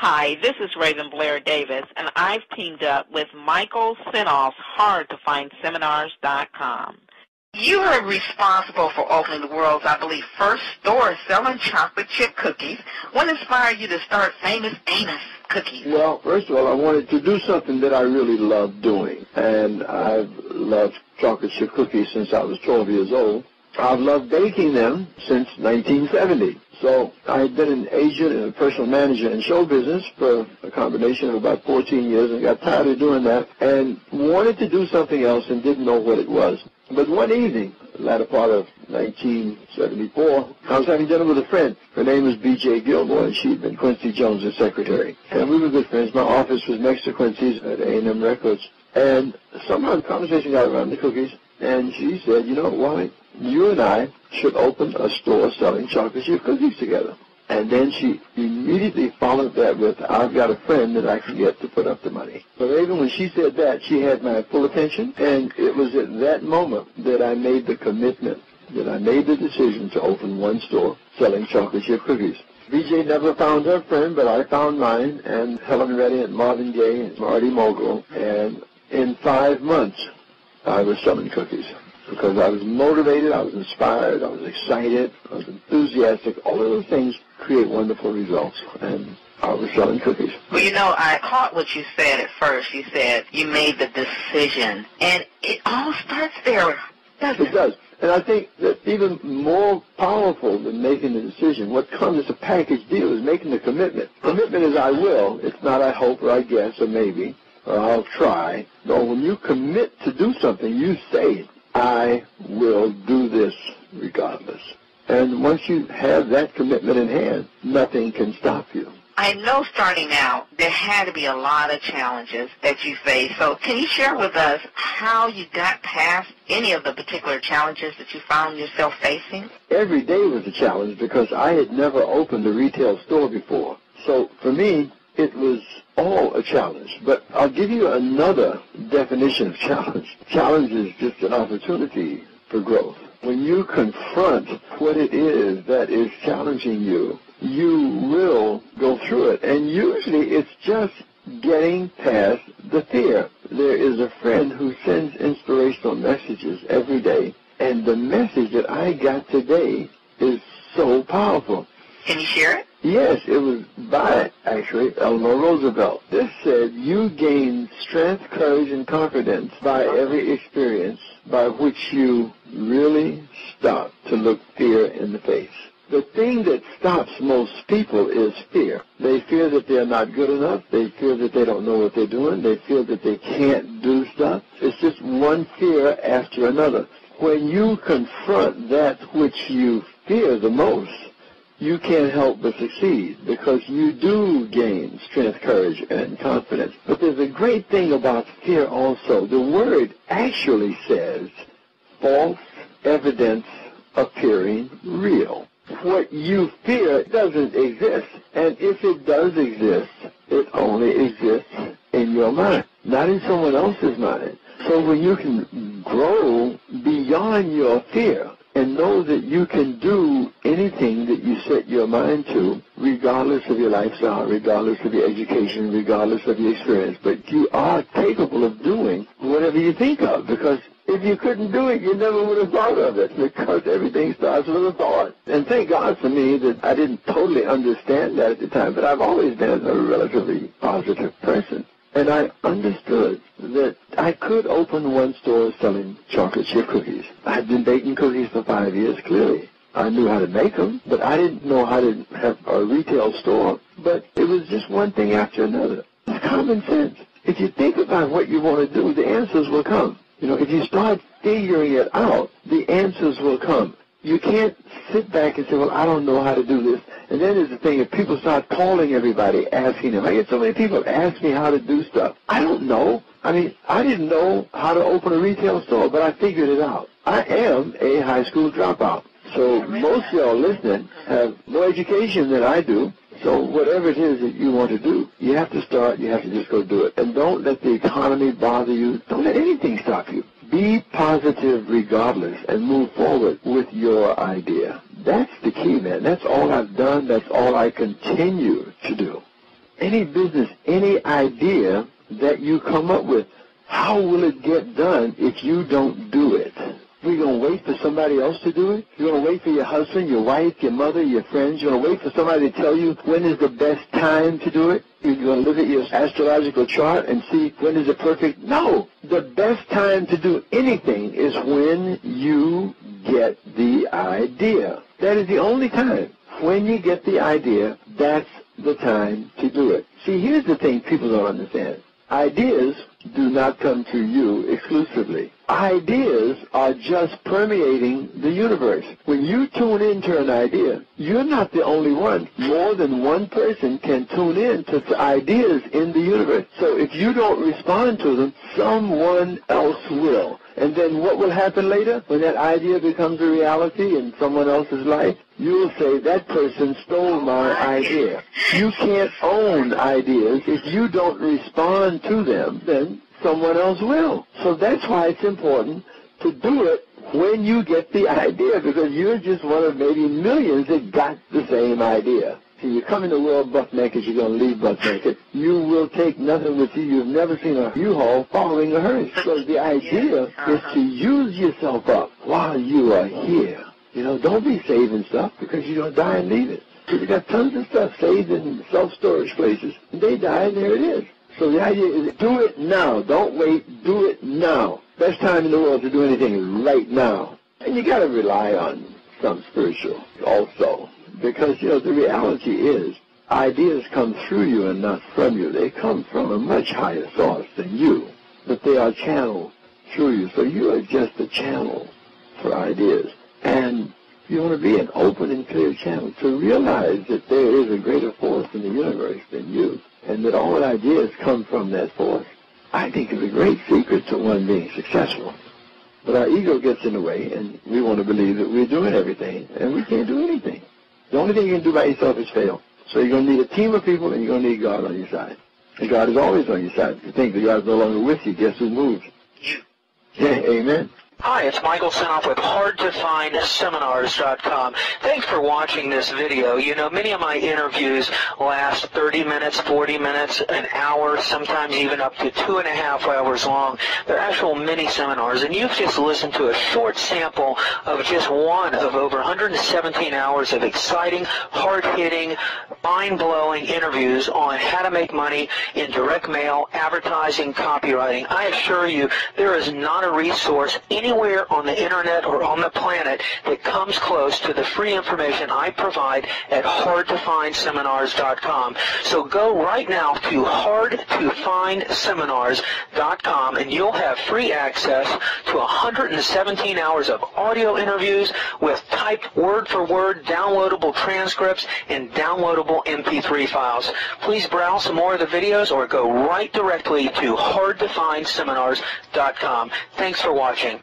Hi, this is Raven Blair Davis, and I've teamed up with Michael Senoff's HardToFindSeminars.com. You are responsible for opening the world's, I believe, first store selling chocolate chip cookies. What inspired you to start Famous Amos Cookies? Well, first of all, I wanted to do something that I really love doing, and I've loved chocolate chip cookies since I was 12 years old. I've loved baking them since 1970. So I had been an agent and a personal manager in show business for a combination of about 14 years and got tired of doing that and wanted to do something else and didn't know what it was. But one evening, latter part of 1974, I was having dinner with a friend. Her name was B.J. Gilmore, and she'd been Quincy Jones' secretary. And we were good friends. My office was next to Quincy's at A&M Records. And somehow the conversation got around the cookies, and she said, you know, Wally, you and I should open a store selling chocolate chip cookies together. And then she immediately followed that with, I've got a friend that I can get to put up the money. But even when she said that, she had my full attention, and it was at that moment that I made the commitment, that I made the decision to open one store selling chocolate chip cookies. BJ never found her friend, but I found mine, and Helen Reddy and Marvin Gaye and Marty Mogul, and in five months, I was selling cookies because I was motivated, I was inspired, I was excited, I was enthusiastic. All of those things create wonderful results. And I was selling cookies. Well, you know, I caught what you said at first. You said you made the decision, and it all starts there, doesn't it? It does. And I think that even more powerful than making the decision, what comes as a package deal is making the commitment. Commitment is I will. It's not I hope or I guess or maybe I'll try. No, when you commit to do something, you say, I will do this regardless. And once you have that commitment in hand, nothing can stop you. I know starting out, there had to be a lot of challenges that you faced. So can you share with us how you got past any of the particular challenges that you found yourself facing? Every day was a challenge because I had never opened a retail store before. So for me, it was all a challenge. But I'll give you another definition of challenge. Challenge is just an opportunity for growth. When you confront what it is that is challenging you, you will go through it. And usually it's just getting past the fear. There is a friend who sends inspirational messages every day, and the message that I got today is so powerful. Can you share it? Yes, it was by, actually, Eleanor Roosevelt. This said, you gain strength, courage, and confidence by every experience by which you really stop to look fear in the face. The thing that stops most people is fear. They fear that they're not good enough. They fear that they don't know what they're doing. They fear that they can't do stuff. It's just one fear after another. When you confront that which you fear the most, you can't help but succeed because you do gain strength, courage, and confidence. But there's a great thing about fear also. The word actually says false evidence appearing real. What you fear doesn't exist. And if it does exist, it only exists in your mind, not in someone else's mind. So when you can grow beyond your fear, and know that you can do anything that you set your mind to, regardless of your lifestyle, regardless of your education, regardless of your experience. But you are capable of doing whatever you think of because if you couldn't do it, you never would have thought of it because everything starts with a thought. And thank God for me that I didn't totally understand that at the time, but I've always been a relatively positive person. And I understood that I could open one store selling chocolate chip cookies. I'd been baking cookies for five years, clearly. I knew how to make them, but I didn't know how to have a retail store. But it was just one thing after another. It's common sense. If you think about what you want to do, the answers will come. You know, if you start figuring it out, the answers will come. You can't sit back and say, well, I don't know how to do this. And then there's the thing, if people start calling everybody, asking them. I get so many people ask me how to do stuff. I don't know. I mean, I didn't know how to open a retail store, but I figured it out. I am a high school dropout. So most of y'all listening have more education than I do. So whatever it is that you want to do, you have to start, you have to just go do it. And don't let the economy bother you. Don't let anything stop you. Be positive regardless and move forward with your idea. That's the key, man. That's all I've done. That's all I continue to do. any business, any idea that you come up with, how will it get done if you don't do it? You're going to wait for somebody else to do it? You're going to wait for your husband, your wife, your mother, your friends? You're going to wait for somebody to tell you when is the best time to do it? You're going to look at your astrological chart and see when is it perfect? No! The best time to do anything is when you get the idea. That is the only time. When you get the idea, that's the time to do it. See, here's the thing people don't understand. Ideas do not come to you exclusively. Ideas are just permeating the universe. When you tune into an idea, you're not the only one. More than one person can tune in to ideas in the universe. So if you don't respond to them, someone else will. And then what will happen later when that idea becomes a reality in someone else's life? You'll say, that person stole my idea. You can't own ideas. If you don't respond to them, then someone else will. So that's why it's important to do it when you get the idea because you're just one of maybe millions that got the same idea. See, you come in the world buck naked, you're going to leave buck naked. You will take nothing with you. You've never seen a U-Haul following a hearse. So the idea is to use yourself up while you are here. You know, don't be saving stuff because you're going to die and leave it. You got tons of stuff saved in self-storage places. They die, and there it is. So the idea is do it now. Don't wait. Do it now. Best time in the world to do anything is right now. And you got to rely on some spiritual also. Because, you know, the reality is ideas come through you and not from you. They come from a much higher source than you. But they are channeled through you. So you are just a channel for ideas. And you want to be an open and clear channel to realize that there is a greater force in the universe than you and that all ideas come from that force, I think is a great secret to one being successful. But our ego gets in the way, and we want to believe that we're doing everything, and we can't do anything. The only thing you can do by yourself is fail. So you're going to need a team of people, and you're going to need God on your side. And God is always on your side. If you think that God is no longer with you, guess who moves? You. Amen. Hi, it's Michael Senoff with HardToFindSeminars.com. Thanks for watching this video. You know, many of my interviews last 30 minutes, 40 minutes, an hour, sometimes even up to two and a half hours long. They're actual mini seminars, and you've just listened to a short sample of just one of over 117 hours of exciting, hard-hitting, mind-blowing interviews on how to make money in direct mail, advertising, copywriting. I assure you, there is not a resource any anywhere on the internet or on the planet that comes close to the free information I provide at hardtofindseminars.com. So go right now to hardtofindseminars.com and you'll have free access to 117 hours of audio interviews with typed word for word downloadable transcripts and downloadable MP3 files. Please browse some more of the videos or go right directly to hardtofindseminars.com. Thanks for watching.